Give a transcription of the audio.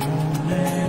Let